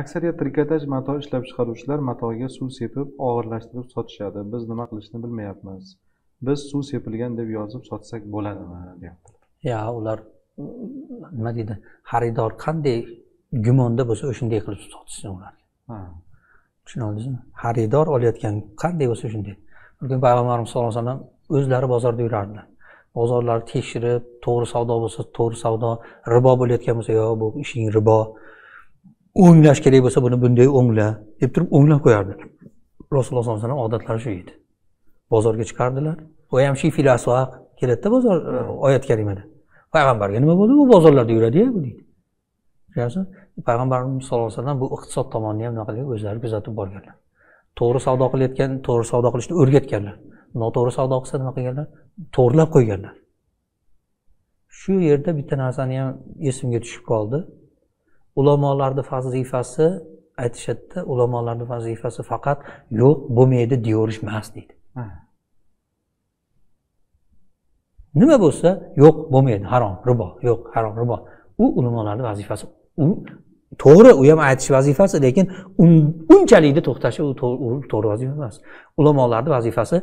aksariyat trikotaj mato ishlab chiqaruvchilar matoga suv sepib og'irlashtirib sotishadi. Biz nima qilishni bilmayapmiz. Biz suv sepilgan deb yozib sotsak bo'ladimi deyaptilar yo ular nima deydi xaridor qanday gumonda bo'lsa o'shanday qilib sotishsin ular ha. Tushuna oldingizmi xaridor olayotgan qanday bo'lsa shunday bir kun payg'ambarimiz sallallohu alayhi vasallam o'zlari bozorda yurardilar bozorlarni tekshirib to'g'ri savdo bo'lsa to'g'ri savdo ribo bo'layotgan bo'lsa yo'q bu ishing ribo o'nglash kerak bo'lsa buni bunday o'ngla deb turib o'nglab qo'yardilar. Rasululloh sollallohu alayhi vasallam odatlari shu edi. Bozorga chiqardilar. Yamshi filasvaq keladida bozor e, oyat karimada. Payg'ambarga nima bo'ldi? U bozorlarda yuradiya bu deydi. Tushunyapsizmi? Payg'ambarimiz sallallohu alayhi vasallam bu iqtisod tomonini ham nima qilgan? O'zlari kuzatib borganlar. To'g'ri savdo qilayotgan to'g'ri savdo qilishni o'rgatganlar. Noto'g'ri savdo qilsa nima qilganlar? To'g'irlab qo'yganlar. Shu yerda bitta narsani ham esimga tushib qoldi. Ulamolarni vazifasi aytishadida ulamolarni vazifasi faqat yo'q bo'lmaydi deyaverish emas deydi. Nima bo'lsa yo'q bo'lmaydi harom ribo yo'q harom ribo. U ulamolarni vazifasi u to'g'ri u ham aytish vazifasi lekin un- unchalikda to'xtashi u to'g'ri vazifa emas. Ulamolarni vazifasi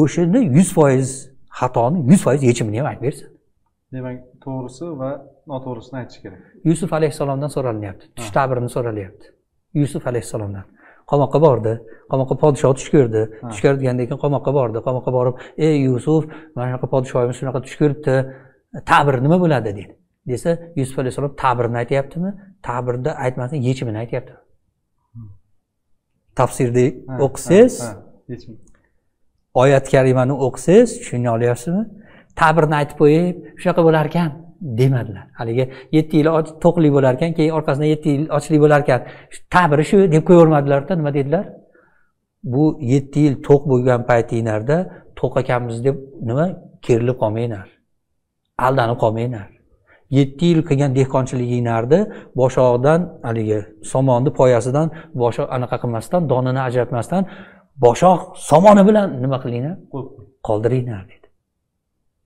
o'shani yuz foiz xatoni yuz foiz yechimini ham aytib bersin. Demak to'g'risi va noto'g'risini aytish kerak. Yusuf alayhissalomdan so'ralinyapti. Tush tabirini so'ralyapti yusuf alayhissalomdan. Qamoqqa bordi. Qamoqqa podshoh tush ko'rdi. Tush ko'rgandan keyin qamoqqa bordi. Qamoqqa borib ey yusuf mana shunaqa podshoyimiz shunaqa tush ko'ribdi. Tabir nima bo'ladi? dedi. Desa yusuf alayhissalom tabirini aytyaptimi? Tabirda aytmasdan yechimini aytyapti. Tafsirda Ha, o'qisangiz oyat karimani o'qisangiz tushuna olyapsizmi tabirni aytib qo'yib shunaqa bo'lar ekan demadilar. Haligi yetti yil to'qlik bo'lar ekan keyin orqasidan yetti yil ochlik bo'lar ekan tabiri shu deb qo'yavermadilarda nima dedilar? Bu yetti yil to'q bo'lgan paytinglarda to'q ekanmiz deb nima? Kerilib qolmanglar. Aldanib qolmanglar. Yetti yil qilgan dehqonchiliginglarni boshog'idan haligi somonni poyasidan boshog anaqa qilmasdan donini ajratmasdan boshoq somoni bilan nima qilinglar? Qoldiringlar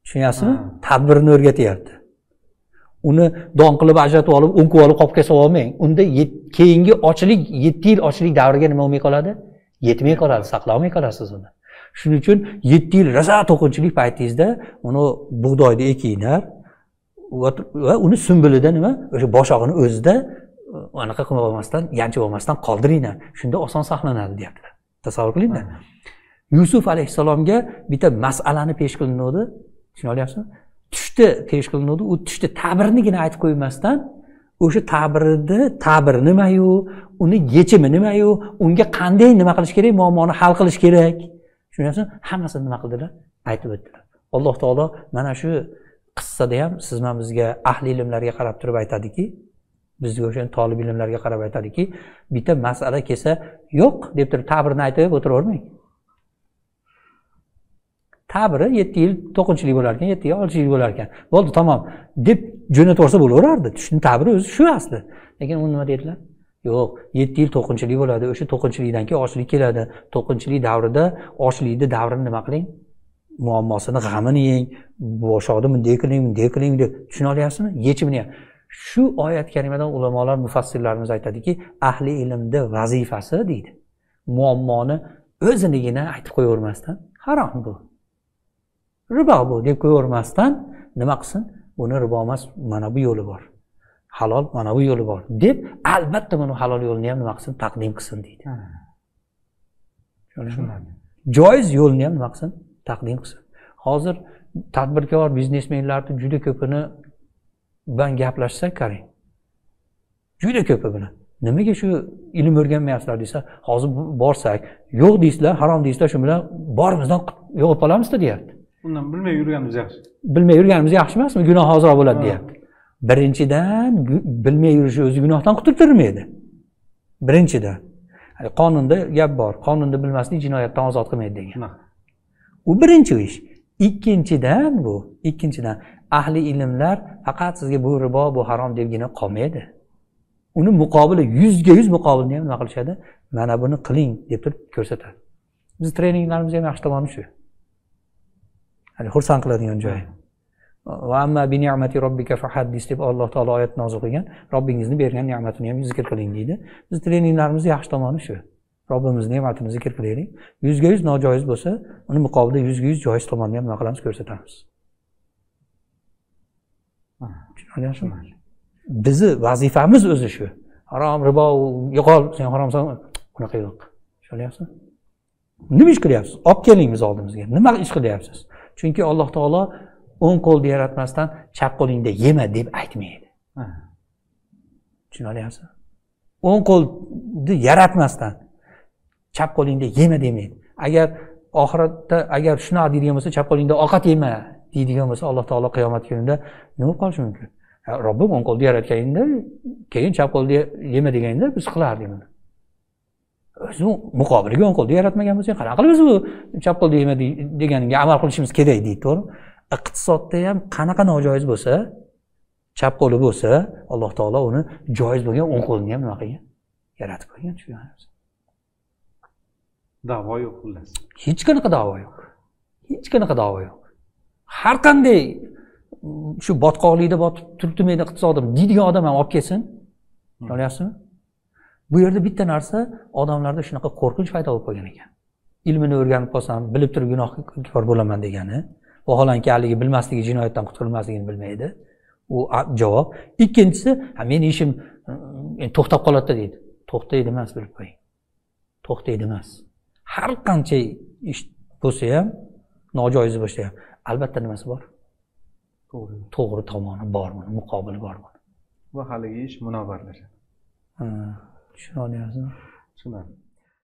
tushunyapsizmi? Tadbirni o'rgatyapti. Uni don qilib ajratib olib o'nkib olib qopga solib olmang. Unda keyingi ochlik yetti yil ochlik davriga nima bo'lmay qoladi? Yetmay qoladi saqlolmay qolasiz uni. Shuning uchun yetti yil rosa to'qinchilik paytingizda uni bug'doyni ekinglar va uni sumbilida nima? O'sha boshog'ini o'zida e, anaqa qilib olmasdan yanchib olmasdan qoldiringlar. Shunda oson saqlanadi deyaptilar. Tasavvur qilingda yusuf alayhissalomga bitta masalani pesh qilinuvdi tushunyapsizmi tushni pesh qilinuvdi. U tushni ta'birinigina aytib qo'ymasdan o'sha ta'birni ta'biri nimayu uni yechimi nimayu unga qanday nima qilish kerak muammoni hal qilish kerak. Tushunyapsizmi hammasini nima qildilar? Aytib o'tdilar. Alloh taolo mana shu qissada ham siz mana bizga ahli ilmlarga qarab turib aytadiki bizga o'sha tolib ilmlarga qarab aytadiki bitta masala kelsa yo'q deb turib ta'birini aytib o'tiravermang. Ta'biri yetti yil to'qinchilik bo'lar ekan yetti yil oltchilik bo'lar ekan bo'ldi tamom. Deb jo'natib yuborsa bo'laverardi. Tushni ta'biri o'zi shu asli. Lekin u nima dedilar? Yo'q yetti yil to'qinchilik bo'ladi. O'sha to'qinchilikdan keyin ochlik keladi. To'qinchilik davrida ochlikni davrini nima qiling? Muammosini g'amini yeng. Boshoqni bunday qiling bunday qiling deb tushuna olyapsizmi? Yechimini ham shu oyat karimadan ulamolar mufassirlarimiz aytadiki ahli ilmni vazifasi deydi. Muammoni o'zinigina aytib qo'yavermasdan harom bu. Ribo bu deb qo'yavermasdan nima qilsin? Buni ribo emas mana bu yo'li bor. Halol mana bu yo'li bor deb albatta buni halol yo'lini ham nima qilsin? Taqdim qilsin deydi. Tushunarli. Joiz yo'lni ham nima qilsin? Taqdim qilsin. Hozir tadbirkor biznesmenlarni juda ko'pini bilan gaplashsak qarang. Juda ko'pi bilan nimaga shu ilm o'rganmayapsizlar desa hozir borsak yo'q deysizlar harom deysizlar shu bilan borimizdan yo'qolib qolamizda deyapti undan bilmay yurganimiz yaxshi. Bilmay yurganimiz yaxshi emasmi? Gunoh ozroq bo'ladi deyapti. Birinchidan bilmay yurishi o'zi gunohdan qutultirmaydi birinchidan. Qonunda gap bor. Qonunni bilmaslik jinoyatdan ozod qilmaydi degan. U birinchi ish. Ikkinchidan bu ikkinchidan ahli ilmlar faqat sizga bu ribo bu harom debgina qolmaydi. Uni muqobili yuzga yuz muqobilini ham nima qilishadi? Mana buni qiling deb turib ko'rsatadi. Bizni treninglarimiz ham yaxshi tomoni shu xursand qiladigan joyi va amma bi ni'mati robbika fahaddis deb alloh taolo oyat nozil qilgan. Robbingizni bergan ne'matini ham zikr qiling deydi. Biz treninglarimizni yaxshi tomoni shu. Robbimizni ne'matini zikr qilaylik. Yuzga yuz nojoiz bo'lsa uni muqobilida yuzga yuz joiz tomonni ham nima qilamiz ko'rsatamiz tushunyapsizmi bizni vazifamiz o'zi shu. Harom ribo yo'qol sen haromsan unaqa yo'q. Tushunyapsizmi nima ish qilyapsiz? Olib keling bizni oldimizga. Nima ish qilyapsiz chunki alloh taolo o'ng qo'lni yaratmasdan chap qo'lingda yema deb aytmaydi. Tushunyapsizmi o'ng qo'lni yaratmasdan chap qo'lingda yema demaydi. Agar oxiratda agar shunaqa deydigan bo'lsa chap qo'lingda ovqat yema deydigan bo'lsa alloh taolo qiyomat kunida nima bo'lib qolishi mumkin? Robbim o'ng qo'lni yaratganingda keyin chap qo'lni yema deganingda biz qilardik uni o'zi muqobiliga o'ng qo'lni yaratmagan bo'lsang qanaqa qilib u chap qo'lni yema de- deganingga amal qilishimiz kerak deydi to'g'rimi iqtisodda ham qanaqa nojoiz bo'lsa chap qo'li bo'lsa alloh taolo uni joiz bo'lgan o'ng qo'lini ham nima qilgan? Yaratib qo'ygan da'vo yo'q xullas. Hech qanaqa da'vo yo'q. Hech qanaqa da'vo yo'q. Har qanday shu botqoqlikda botib turibdi meni iqtisodim deydigan odam ham olib kelsin tushunyapsizmi bu yerda bitta narsa odamlarda shunaqa qo'rqinch paydo bo'lib qolgan ekan. Ilmini o'rganib qolsam bilib turib gunohkor bo'laman degani vaholanki haligi bilmasligi jinoyatdan qutulmasligini bilmaydi. U javob. Ikkinchisi "Ha, meni ishim to'xtab qoladida deydi. To'xtaydi emas bilib qo'ying. To'xtaydi emas har qancha ish bo'lsa ham nojoiz bo'lsa ham albatta nimasi bor? To'g'ri. To'g'ri tomoni bor buni muqobili bor buni va haligi ish munavvarlashadi Ha, tushunyapsizmi tushunarli